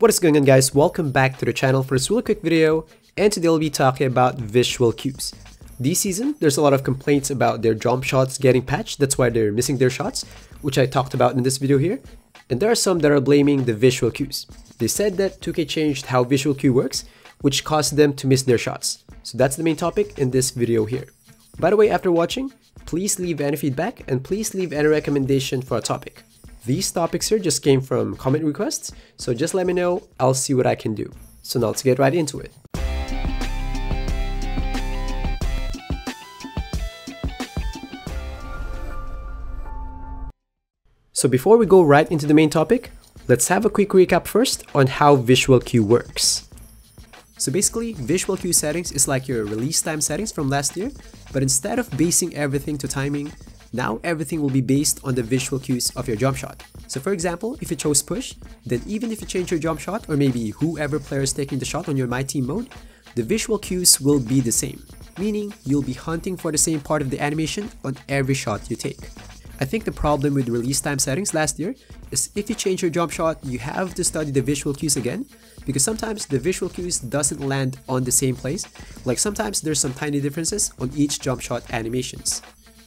What is going on guys, welcome back to the channel for this really quick video and today we'll be talking about visual cues. This season, there's a lot of complaints about their jump shots getting patched, that's why they're missing their shots, which I talked about in this video here. And there are some that are blaming the visual cues. They said that 2K changed how visual cue works, which caused them to miss their shots. So that's the main topic in this video here. By the way, after watching, please leave any feedback and please leave any recommendation for a topic. These topics here just came from comment requests, so just let me know, I'll see what I can do. So now let's get right into it. So before we go right into the main topic, let's have a quick recap first on how Visual Cue works. So basically, Visual Cue settings is like your release time settings from last year, but instead of basing everything to timing, now everything will be based on the visual cues of your jump shot. So for example, if you chose push, then even if you change your jump shot or maybe whoever player is taking the shot on your my team mode, the visual cues will be the same, meaning you'll be hunting for the same part of the animation on every shot you take. I think the problem with release time settings last year is if you change your jump shot, you have to study the visual cues again because sometimes the visual cues doesn't land on the same place. Like sometimes there's some tiny differences on each jump shot animations.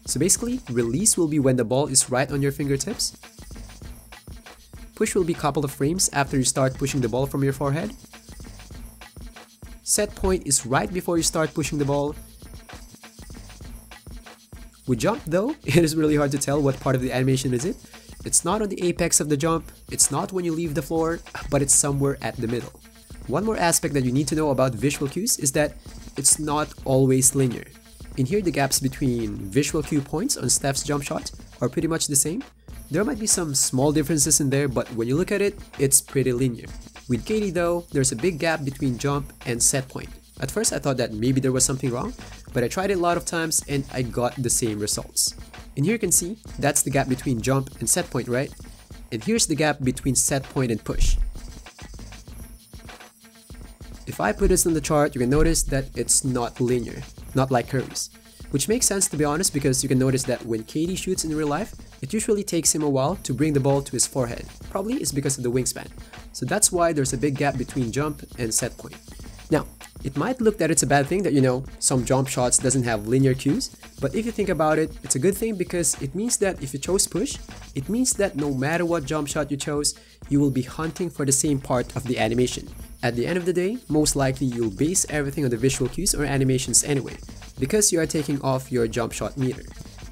So basically, release will be when the ball is right on your fingertips. Push will be a couple of frames after you start pushing the ball from your forehead. Set point is right before you start pushing the ball. With jump though, it is really hard to tell what part of the animation is it. It's not on the apex of the jump, it's not when you leave the floor, but it's somewhere at the middle. One more aspect that you need to know about visual cues is that it's not always linear. In here, the gaps between visual cue points on Steph's jump shot are pretty much the same. There might be some small differences in there, but when you look at it, it's pretty linear. With KD though, there's a big gap between jump and set point. At first I thought that maybe there was something wrong, but I tried it a lot of times and I got the same results. And here you can see, that's the gap between jump and set point, right? And here's the gap between set point and push. If I put this on the chart, you can notice that it's not linear not like Curry's. Which makes sense to be honest because you can notice that when KD shoots in real life, it usually takes him a while to bring the ball to his forehead. Probably it's because of the wingspan. So that's why there's a big gap between jump and set point. Now, it might look that it's a bad thing that you know, some jump shots doesn't have linear cues, but if you think about it, it's a good thing because it means that if you chose push, it means that no matter what jump shot you chose, you will be hunting for the same part of the animation. At the end of the day, most likely you'll base everything on the visual cues or animations anyway, because you are taking off your jump shot meter.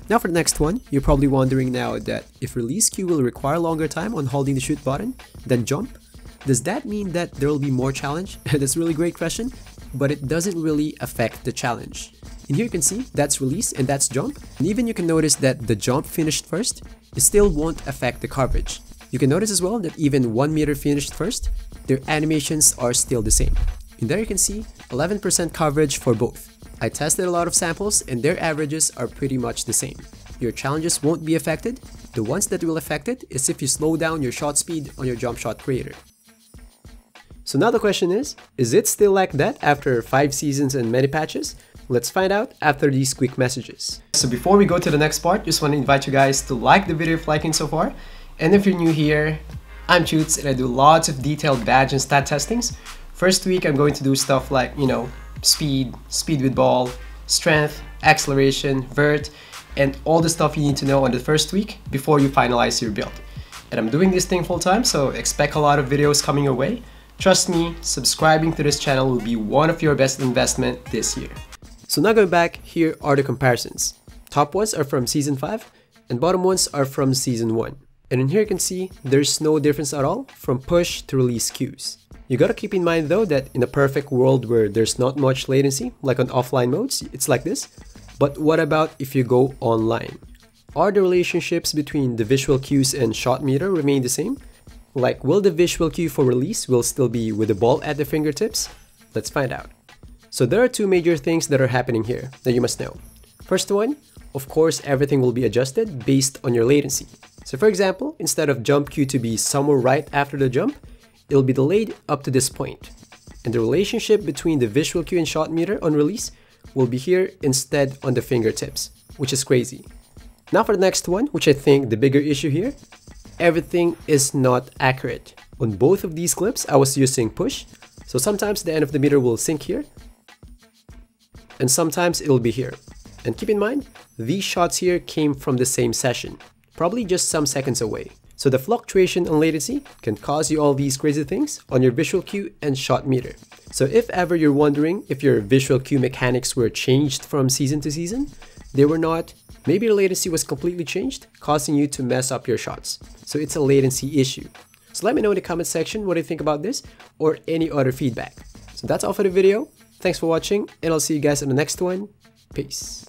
Now for the next one, you're probably wondering now that if release cue will require longer time on holding the shoot button than jump, does that mean that there will be more challenge? That's a really great question, but it doesn't really affect the challenge. And here you can see that's release and that's jump. And even you can notice that the jump finished first, it still won't affect the coverage. You can notice as well that even 1 meter finished first, their animations are still the same. And there you can see 11% coverage for both. I tested a lot of samples and their averages are pretty much the same. Your challenges won't be affected. The ones that will affect it is if you slow down your shot speed on your jump shot creator. So now the question is, is it still like that after 5 seasons and many patches? Let's find out after these quick messages. So before we go to the next part, just want to invite you guys to like the video if liking so far. And if you're new here, I'm Tutes and I do lots of detailed badge and stat testings. First week I'm going to do stuff like, you know, speed, speed with ball, strength, acceleration, vert, and all the stuff you need to know on the first week before you finalize your build. And I'm doing this thing full time, so expect a lot of videos coming your way. Trust me, subscribing to this channel will be one of your best investment this year. So now going back, here are the comparisons. Top ones are from Season 5, and bottom ones are from Season 1. And in here you can see there's no difference at all from push to release cues. You gotta keep in mind though that in a perfect world where there's not much latency, like on offline modes, it's like this. But what about if you go online? Are the relationships between the visual cues and shot meter remain the same? Like will the visual cue for release will still be with the ball at the fingertips? Let's find out. So there are two major things that are happening here that you must know. First one, of course everything will be adjusted based on your latency. So for example, instead of jump cue to be somewhere right after the jump, it'll be delayed up to this point. And the relationship between the visual cue and shot meter on release will be here instead on the fingertips, which is crazy. Now for the next one, which I think the bigger issue here, everything is not accurate. On both of these clips, I was using push, so sometimes the end of the meter will sync here, and sometimes it'll be here. And keep in mind, these shots here came from the same session, probably just some seconds away. So the fluctuation in latency can cause you all these crazy things on your visual cue and shot meter. So if ever you're wondering if your visual cue mechanics were changed from season to season, they were not. Maybe your latency was completely changed, causing you to mess up your shots. So it's a latency issue. So let me know in the comment section what you think about this or any other feedback. So that's all for the video. Thanks for watching and I'll see you guys in the next one. Peace.